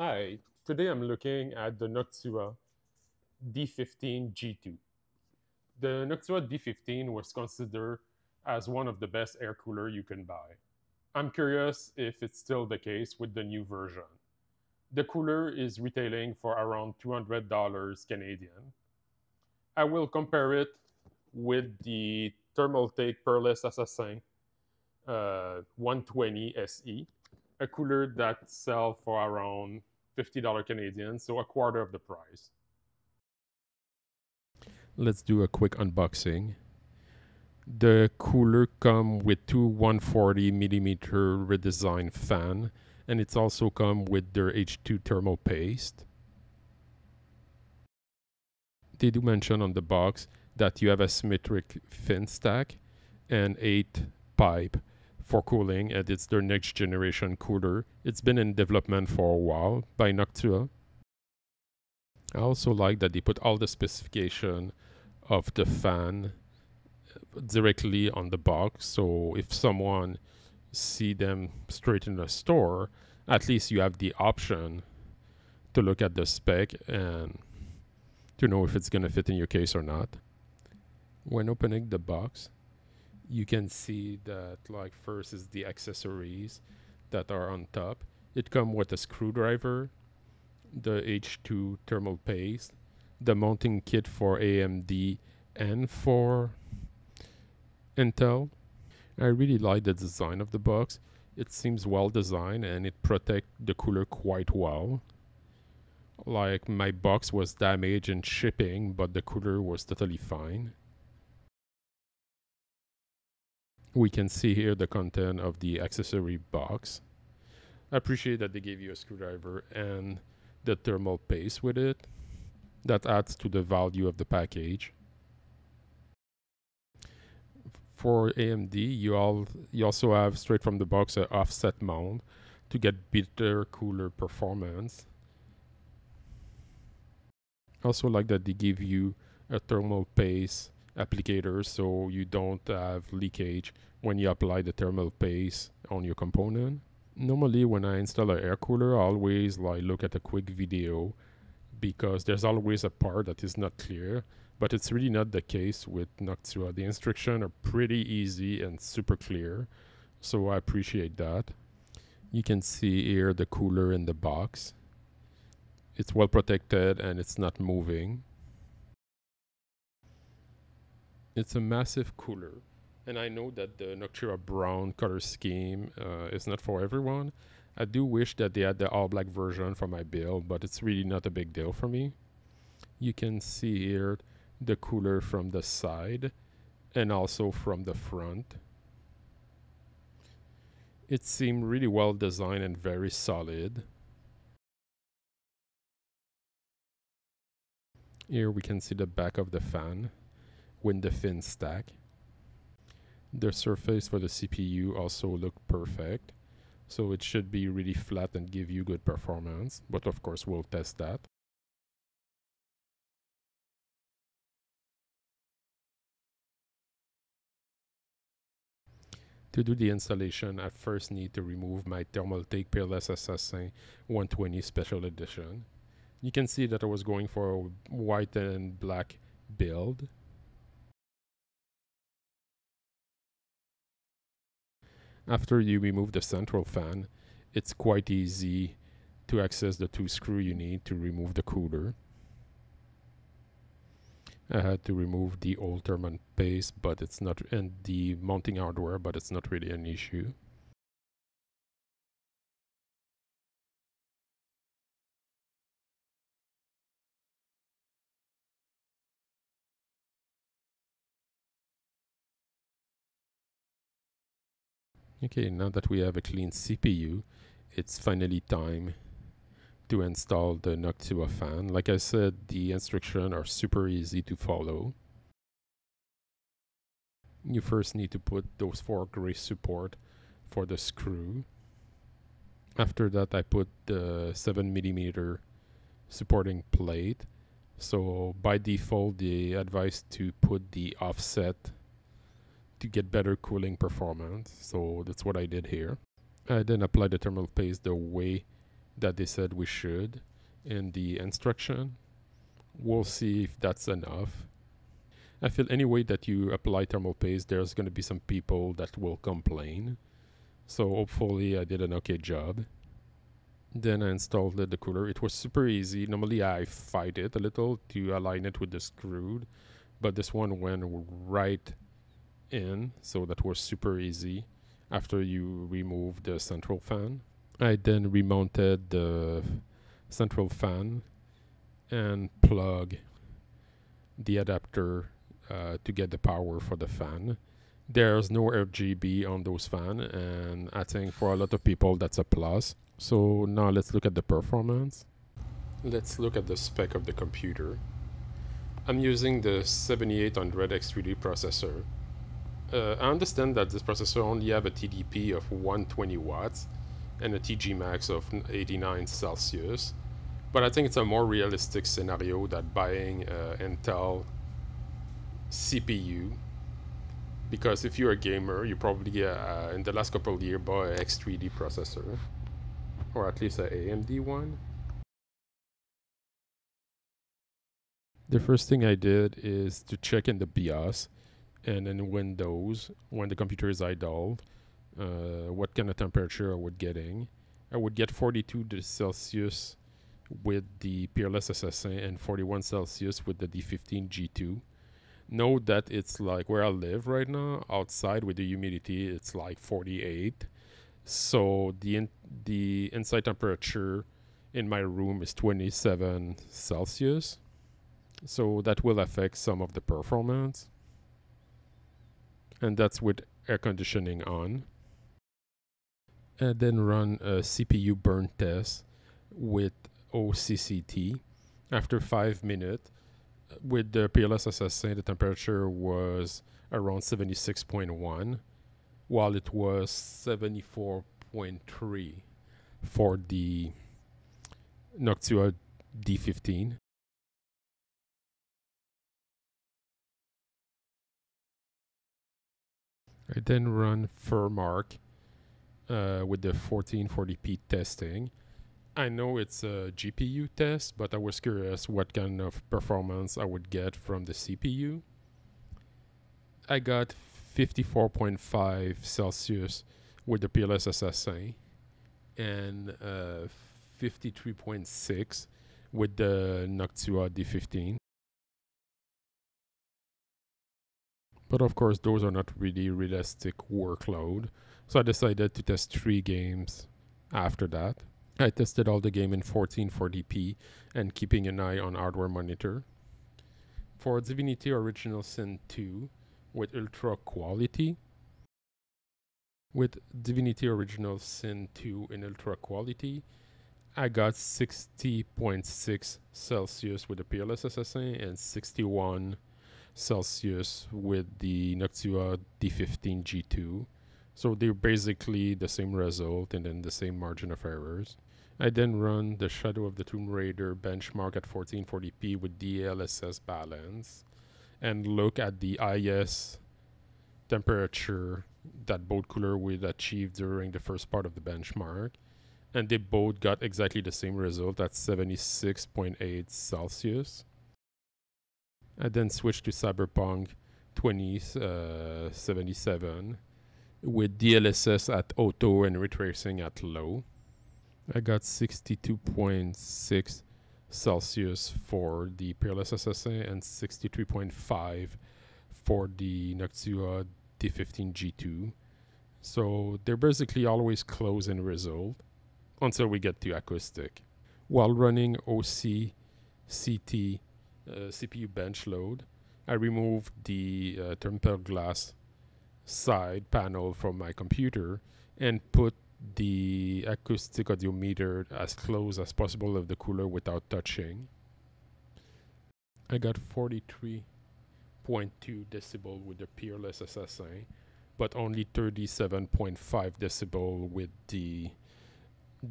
Hi, today I'm looking at the Noctua D15 G2. The Noctua D15 was considered as one of the best air cooler you can buy. I'm curious if it's still the case with the new version. The cooler is retailing for around $200 Canadian. I will compare it with the Thermaltake Peerless Assassin uh, 120 SE, a cooler that sells for around $50 Canadian, so a quarter of the price. Let's do a quick unboxing. The cooler come with two 140 millimeter redesigned fan, and it's also come with their H2 thermal paste. They do mention on the box that you have a symmetric fin stack and eight pipe for cooling and it's their next generation cooler. It's been in development for a while by Noctua. I also like that they put all the specification of the fan uh, directly on the box so if someone see them straight in the store at least you have the option to look at the spec and to know if it's going to fit in your case or not when opening the box you can see that like first is the accessories that are on top. It come with a screwdriver the h2 thermal paste the mounting kit for amd and for intel. I really like the design of the box. It seems well designed and it protect the cooler quite well. Like my box was damaged in shipping but the cooler was totally fine we can see here the content of the accessory box. I appreciate that they gave you a screwdriver and the thermal paste with it. That adds to the value of the package. For AMD, you all you also have straight from the box an offset mount to get better cooler performance. Also like that they give you a thermal paste applicator so you don't have leakage when you apply the thermal paste on your component. Normally when I install an air cooler I always like look at a quick video because there's always a part that is not clear but it's really not the case with Noctua. The instructions are pretty easy and super clear so I appreciate that. You can see here the cooler in the box. It's well protected and it's not moving. It's a massive cooler. And I know that the Noctua brown color scheme uh, is not for everyone. I do wish that they had the all black version for my build, but it's really not a big deal for me. You can see here the cooler from the side and also from the front. It seemed really well designed and very solid. Here we can see the back of the fan when the fin stack. The surface for the CPU also look perfect. So it should be really flat and give you good performance. But of course, we'll test that. To do the installation, I first need to remove my Thermaltake Peerless Assassin 120 Special Edition. You can see that I was going for a white and black build. After you remove the central fan, it's quite easy to access the two screw you need to remove the cooler. I had to remove the old thermal paste, but it's not, and the mounting hardware, but it's not really an issue. Okay, now that we have a clean CPU, it's finally time to install the Noctua fan. Like I said, the instructions are super easy to follow. You first need to put those four gray support for the screw. After that, I put the 7 millimeter supporting plate. So by default, they advise to put the offset to get better cooling performance. So that's what I did here. I then applied the thermal paste the way that they said we should in the instruction. We'll see if that's enough. I feel any way that you apply thermal paste, there's going to be some people that will complain. So hopefully I did an okay job. Then I installed the, the cooler. It was super easy. Normally I fight it a little to align it with the screw, but this one went right in, so that was super easy after you remove the central fan. I then remounted the central fan and plug the adapter uh, to get the power for the fan. There's no RGB on those fans, and I think for a lot of people that's a plus. So now let's look at the performance. Let's look at the spec of the computer. I'm using the 7800X3D processor. Uh, I understand that this processor only have a TDP of 120 watts and a TjMax of 89 Celsius, but I think it's a more realistic scenario that buying uh, Intel CPU because if you're a gamer, you probably uh, in the last couple of years bought an X3D processor or at least an AMD one. The first thing I did is to check in the BIOS and in Windows when the computer is idle, uh, what kind of temperature I would getting. I would get 42 degrees Celsius with the Peerless SSA and 41 Celsius with the D15 G2 know that it's like where I live right now, outside with the humidity, it's like 48. So the in, the inside temperature in my room is 27 Celsius. So that will affect some of the performance. And that's with air conditioning on. And then run a CPU burn test with OCCT. After five minutes, uh, with the Peerless SSA, the temperature was around 76.1, while it was 74.3 for the Noctua D15. I then run Furmark uh, with the 1440p testing I know it's a GPU test, but I was curious what kind of performance I would get from the CPU. I got 54.5 Celsius with the Peerless SSA and uh, 53.6 with the Noctua D15. But of course, those are not really realistic workload. So I decided to test three games after that. I tested all the game in 1440p and keeping an eye on hardware monitor. For Divinity Original Sin 2 with ultra quality, with Divinity Original Sin 2 in ultra quality, I got 60.6 Celsius with the Peerless SSA and 61 Celsius with the Noctua D15 G2. So they're basically the same result and then the same margin of errors. I then run the Shadow of the Tomb Raider benchmark at 1440p with DLSS balance and look at the IS temperature that both cooler would achieve during the first part of the benchmark. And they both got exactly the same result at 76.8 Celsius. I then switched to Cyberpunk 2077 uh, with DLSS at auto and ray tracing at low. I got 62.6 Celsius for the Peerless SSA and 63.5 for the Noctua D15 G2. So they're basically always close in result until we get to acoustic. While running OC CT CPU bench load, I removed the uh, thermal glass side panel from my computer and put the acoustic audiometer as close as possible of the cooler without touching. I got 43.2 decibel with the Peerless SSA, but only 37.5 decibel with the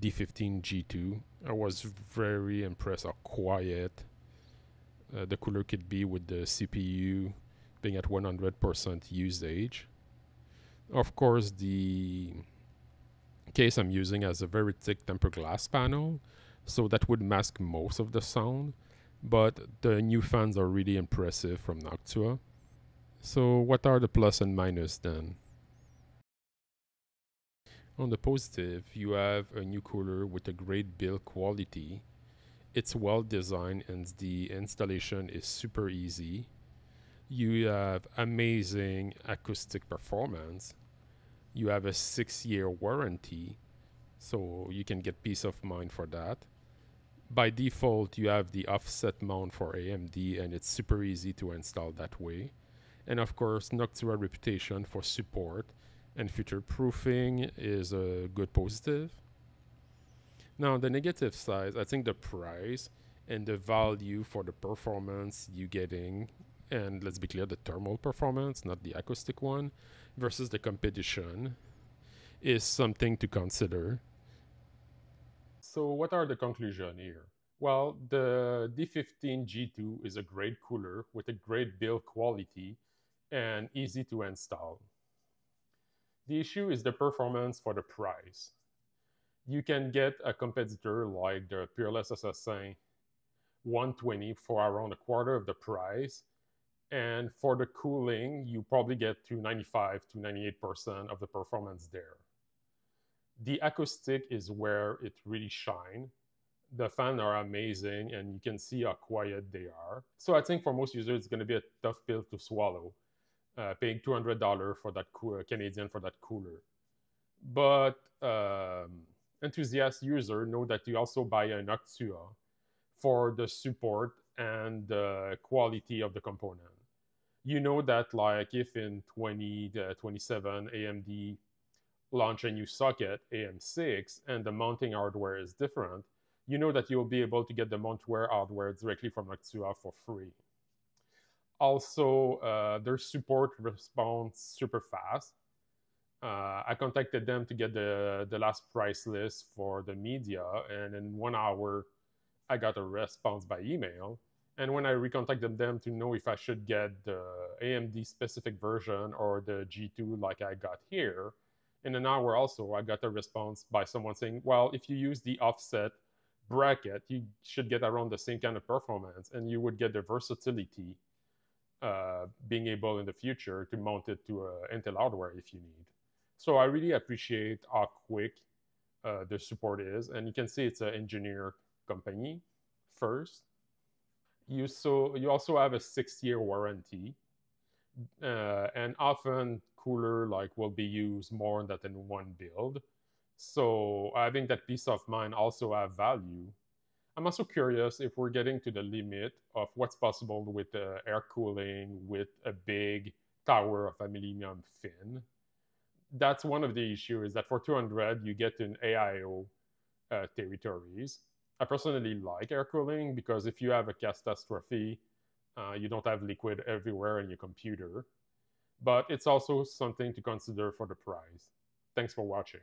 D15 G2. I was very impressed how quiet uh, the cooler could be with the CPU being at 100% usage. Of course, the case I'm using has a very thick tempered glass panel, so that would mask most of the sound. But the new fans are really impressive from Noctua. So what are the plus and minus then? On the positive, you have a new cooler with a great build quality. It's well designed and the installation is super easy. You have amazing acoustic performance. You have a six year warranty, so you can get peace of mind for that. By default, you have the offset mount for AMD, and it's super easy to install that way. And of course, Noctua reputation for support and future proofing is a good positive. Now, the negative side, I think the price and the value for the performance you getting, and let's be clear, the thermal performance, not the acoustic one, versus the competition, is something to consider. So, what are the conclusion here? Well, the D15 G2 is a great cooler with a great build quality and easy to install. The issue is the performance for the price. You can get a competitor like the Peerless Assassin 120 for around a quarter of the price. And for the cooling, you probably get to 95 to 98% of the performance there. The acoustic is where it really shines. The fans are amazing, and you can see how quiet they are. So I think for most users, it's going to be a tough pill to swallow uh, paying $200 for that cooler, Canadian for that cooler. But um, enthusiast user know that you also buy an Noctua for the support and the quality of the component. You know that like if in 2027 AMD launch a new socket AM6 and the mounting hardware is different, you know that you'll be able to get the mountware hardware directly from Noctua for free also uh, their support responds super fast. Uh, I contacted them to get the the last price list for the media, and in one hour, I got a response by email. And when I recontacted them to know if I should get the AMD specific version or the G2 like I got here, in an hour also I got a response by someone saying, "Well, if you use the offset bracket, you should get around the same kind of performance, and you would get the versatility." uh, being able in the future to mount it to uh, Intel hardware if you need. So I really appreciate how quick uh, the support is, and you can see it's an engineer company first. You so you also have a six-year warranty, uh, and often cooler like will be used more than one build. So having that peace of mind also have value I'm also curious if we're getting to the limit of what's possible with uh, air cooling with a big tower of aluminum fin. That's one of the issues is that for 200 you get in AIO uh, territories. I personally like air cooling because if you have a catastrophe, uh, you don't have liquid everywhere in your computer. But it's also something to consider for the price. Thanks for watching.